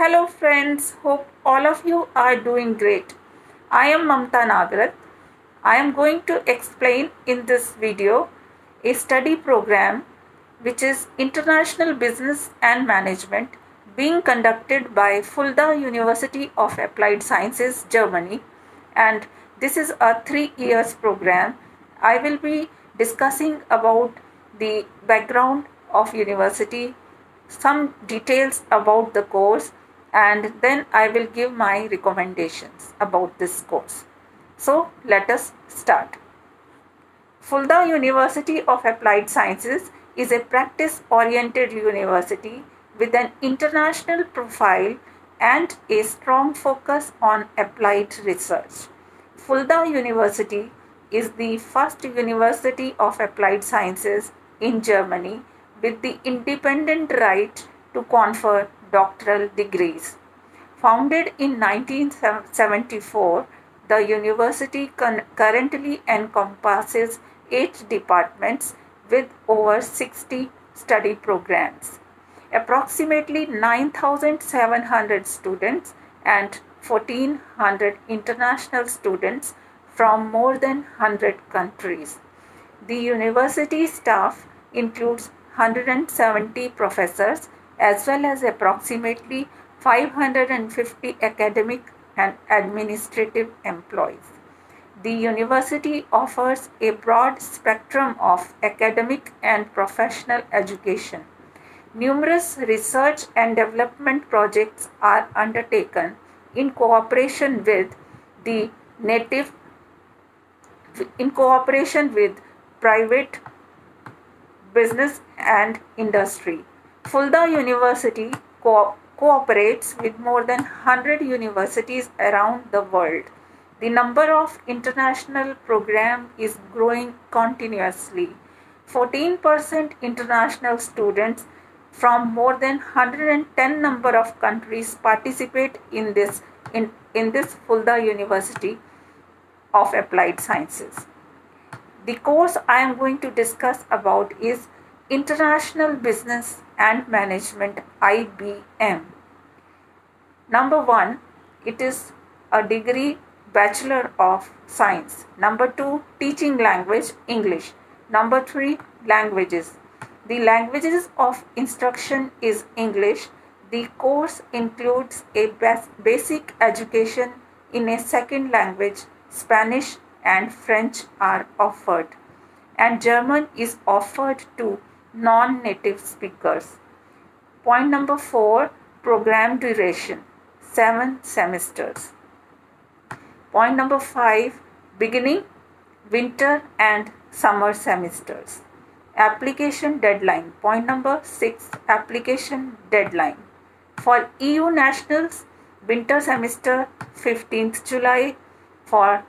Hello friends, hope all of you are doing great. I am Mamta Nagrath. I am going to explain in this video a study program which is International Business and Management being conducted by Fulda University of Applied Sciences, Germany and this is a 3 years program. I will be discussing about the background of university, some details about the course and then I will give my recommendations about this course. So let us start. Fulda University of Applied Sciences is a practice oriented university with an international profile and a strong focus on applied research. Fulda University is the first university of applied sciences in Germany with the independent right to confer doctoral degrees. Founded in 1974, the university currently encompasses eight departments with over 60 study programs. Approximately 9,700 students and 1400 international students from more than 100 countries. The university staff includes 170 professors as well as approximately 550 academic and administrative employees. The university offers a broad spectrum of academic and professional education. Numerous research and development projects are undertaken in cooperation with the native in cooperation with private business and industry. Fulda University co- cooperates with more than 100 universities around the world. The number of international program is growing continuously. 14% international students from more than 110 number of countries participate in this in, in this Fulda University of Applied Sciences. The course I am going to discuss about is International Business and Management IBM. Number 1 it is a degree Bachelor of Science. Number 2 teaching language English. Number 3 languages the languages of instruction is English. The course includes a basic education in a second language, Spanish and French are offered, and German is offered to non native speakers. Point number four program duration seven semesters. Point number five beginning, winter, and summer semesters. Application deadline. Point number 6 Application deadline. For EU nationals, winter semester 15th July. For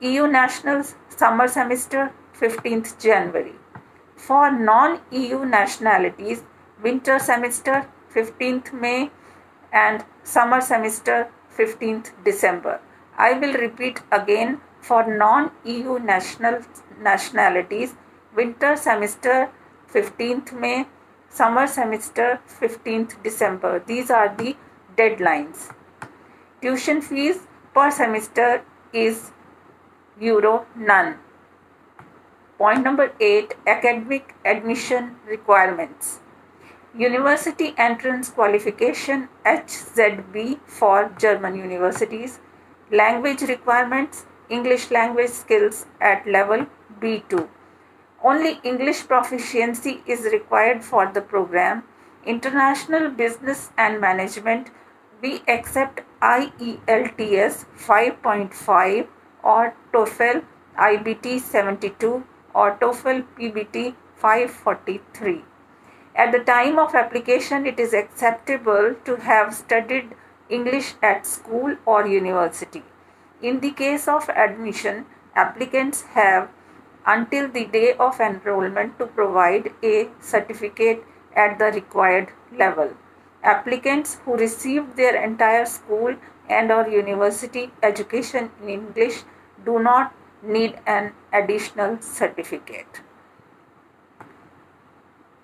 EU nationals, summer semester 15th January. For non EU nationalities, winter semester 15th May and summer semester 15th December. I will repeat again for non EU national nationalities winter semester 15th May, summer semester 15th December. These are the deadlines. Tuition fees per semester is euro none. Point number 8 academic admission requirements. University entrance qualification HZB for German universities. Language requirements English language skills at level B2. Only English proficiency is required for the program. International Business and Management, we accept IELTS 5.5 or TOEFL IBT 72 or TOEFL PBT 543. At the time of application, it is acceptable to have studied English at school or university. In the case of admission, applicants have until the day of enrollment to provide a certificate at the required level. Applicants who received their entire school and or university education in English do not need an additional certificate.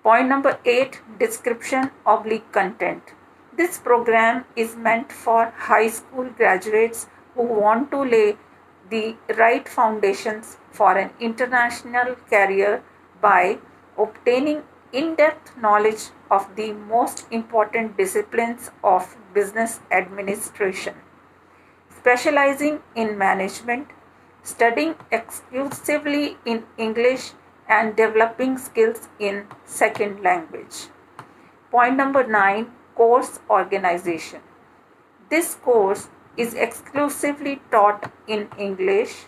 Point number 8 Description oblique content. This program is meant for high school graduates who want to lay the right foundations for an international career by obtaining in depth knowledge of the most important disciplines of business administration, specializing in management, studying exclusively in English, and developing skills in second language. Point number nine course organization. This course is exclusively taught in English.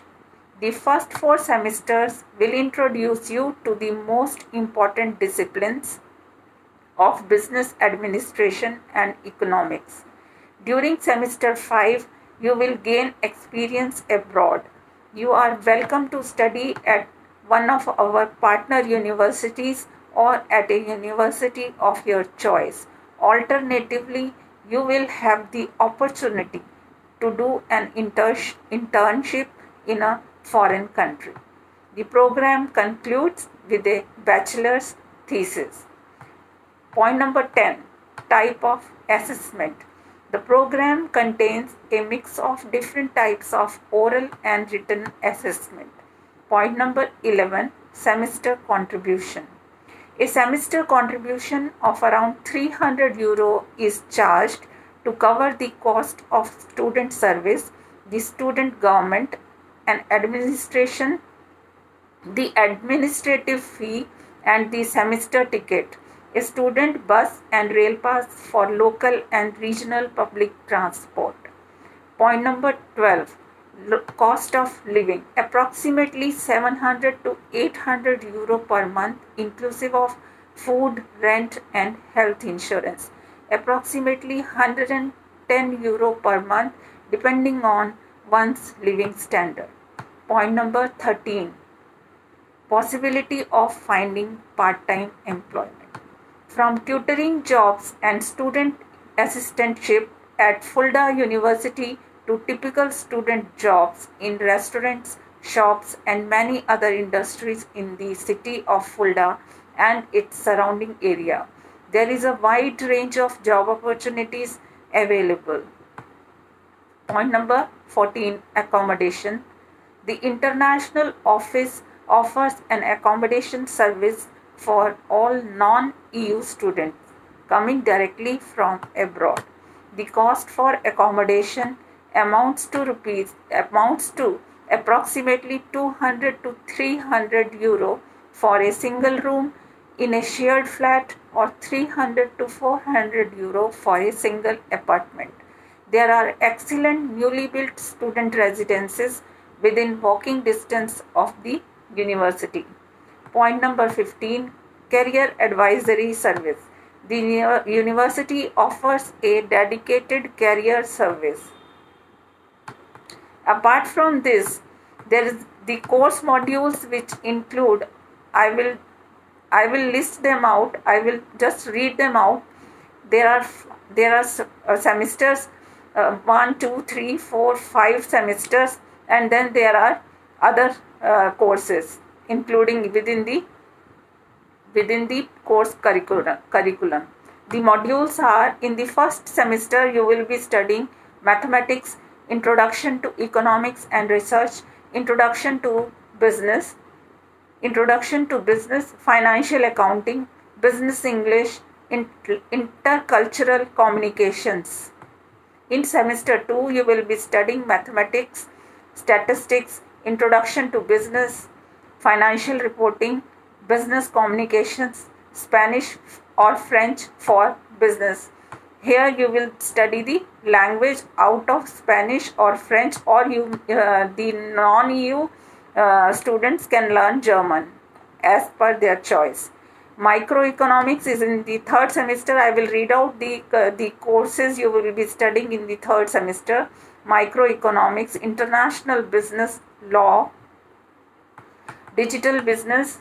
The first four semesters will introduce you to the most important disciplines of business administration and economics. During semester 5, you will gain experience abroad. You are welcome to study at one of our partner universities or at a university of your choice. Alternatively, you will have the opportunity to do an internship in a foreign country. The program concludes with a bachelor's thesis. Point number 10 Type of assessment. The program contains a mix of different types of oral and written assessment. Point number 11 Semester contribution. A semester contribution of around 300 euro is charged to cover the cost of student service, the student government and administration, the administrative fee and the semester ticket, student bus and rail pass for local and regional public transport. Point number 12 cost of living. Approximately 700 to 800 euro per month inclusive of food rent and health insurance. Approximately 110 euro per month depending on one's living standard. Point number 13 possibility of finding part-time employment from tutoring jobs and student assistantship at Fulda University to typical student jobs in restaurants, shops, and many other industries in the city of Fulda and its surrounding area. There is a wide range of job opportunities available. Point number 14 Accommodation. The International Office offers an accommodation service for all non EU students coming directly from abroad. The cost for accommodation amounts to rupees amounts to approximately 200 to 300 euro for a single room in a shared flat or 300 to 400 euro for a single apartment. There are excellent newly built student residences within walking distance of the university. Point number 15 Career Advisory Service. The university offers a dedicated career service. Apart from this there is the course modules which include i will i will list them out i will just read them out. There are there are uh, semesters uh, one two three four five semesters and then there are other uh, courses including within the within the course curriculum curriculum the modules are in the first semester you will be studying mathematics Introduction to Economics and Research, Introduction to Business, Introduction to Business, Financial Accounting, Business English, Intercultural Communications. In semester 2, you will be studying mathematics, statistics, Introduction to Business, Financial Reporting, Business Communications, Spanish or French for Business. Here you will study the language out of spanish or french or you uh, the non eu uh, students can learn german as per their choice. Microeconomics is in the third semester. I will read out the uh, the courses you will be studying in the third semester. Microeconomics international business law digital business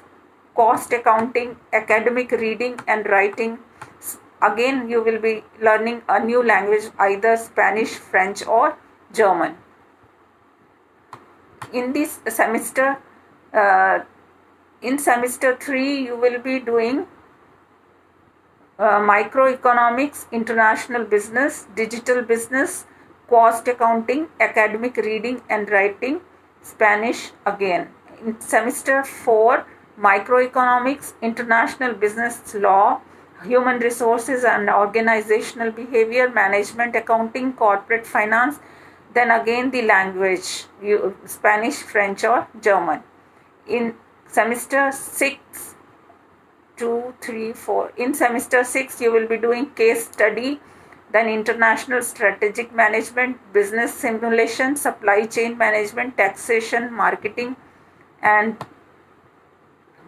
cost accounting academic reading and writing again you will be learning a new language either Spanish, French or German. In this semester, uh, in semester 3 you will be doing uh, microeconomics, international business, digital business, cost accounting, academic reading and writing, Spanish again. In semester 4, microeconomics, international business law, human resources and organizational behavior, management, accounting, corporate finance, then again the language, you, Spanish, French or German. In semester 6, 2, 3, 4. In semester 6, you will be doing case study, then international strategic management, business simulation, supply chain management, taxation, marketing, and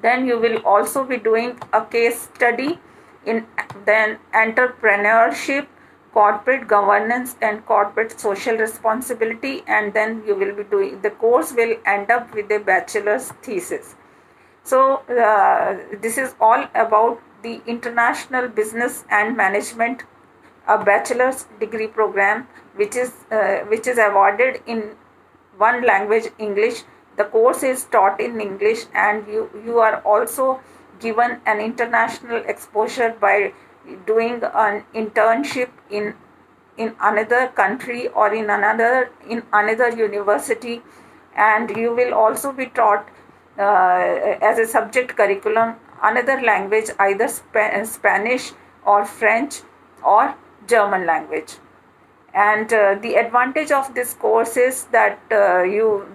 then you will also be doing a case study in then entrepreneurship corporate governance and corporate social responsibility and then you will be doing the course will end up with a bachelor's thesis. So uh, this is all about the international business and management a bachelor's degree program which is uh, which is awarded in one language english the course is taught in english and you you are also given an international exposure by doing an internship in in another country or in another in another university. And you will also be taught uh, as a subject curriculum another language either Sp- Spanish or French or German language. And uh, the advantage of this course is that uh, you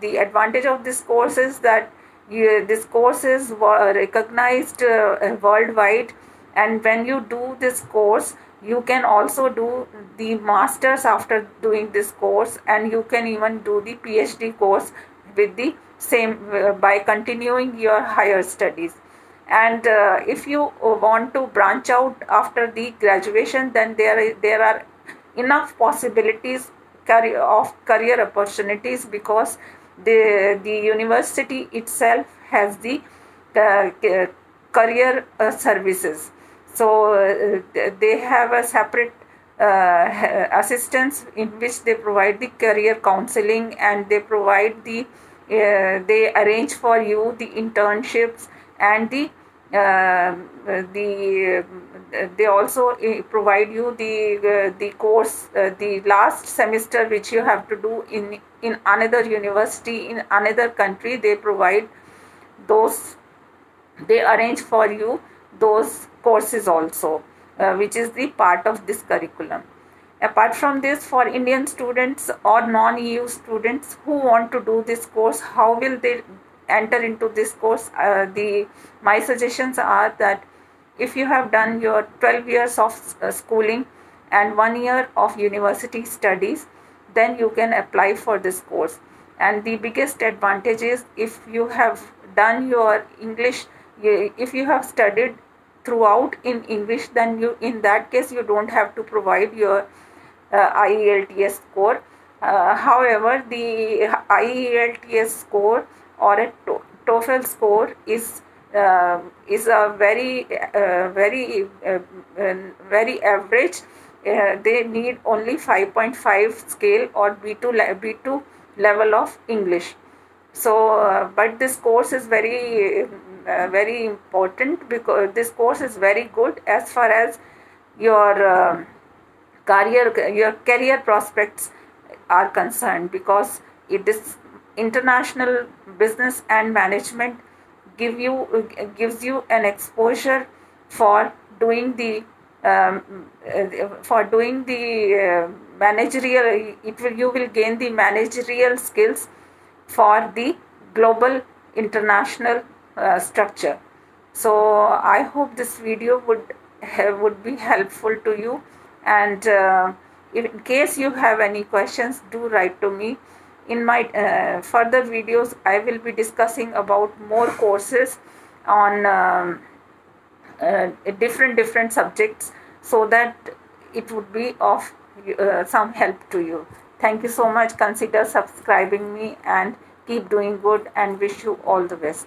the advantage of this course is that you, this course is recognized uh, worldwide. And when you do this course you can also do the masters after doing this course. And you can even do the phd course with the same uh, by continuing your higher studies. And uh, if you want to branch out after the graduation then there there are enough possibilities of career opportunities because the the university itself has the uh, career uh, services. So uh, they have a separate uh, assistance in which they provide the career counseling and they provide the uh, they arrange for you the internships and the the they also uh, provide you the uh, the course uh, the last semester which you have to do in in another university in another country. They provide those they arrange for you those courses also uh, which is the part of this curriculum. Apart from this for indian students or non eu students who want to do this course how will they enter into this course uh, the my suggestions are that if you have done your 12 years of uh, schooling and one year of university studies then you can apply for this course. And the biggest advantage is if you have done your english if you have studied throughout in english then you in that case you don't have to provide your uh, ielts score. Uh, however the ielts score or a TOEFL score is uh, is a very uh, very uh, very average. Uh, they need only 5.5 scale or B2 B2 level of English. So, uh, but this course is very uh, very important because this course is very good as far as your career your career prospects are concerned because it is international business and management give you gives you an exposure for doing the um, for doing the uh, managerial it will you will gain the managerial skills for the global international uh, structure. So i hope this video would would be helpful to you. And uh, in case you have any questions do write to me in my uh, further videos i will be discussing about more courses on um, uh, different different subjects so that it would be of uh, some help to you. Thank you so much. Consider subscribing me and keep doing good and wish you all the best